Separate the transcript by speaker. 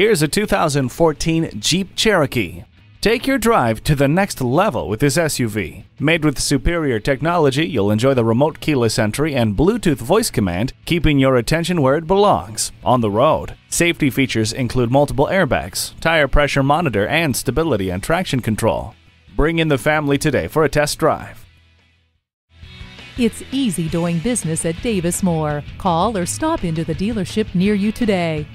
Speaker 1: Here's a 2014 Jeep Cherokee. Take your drive to the next level with this SUV. Made with superior technology, you'll enjoy the remote keyless entry and Bluetooth voice command, keeping your attention where it belongs on the road. Safety features include multiple airbags, tire pressure monitor, and stability and traction control. Bring in the family today for a test drive.
Speaker 2: It's easy doing business at Davis Moore. Call or stop into the dealership near you today.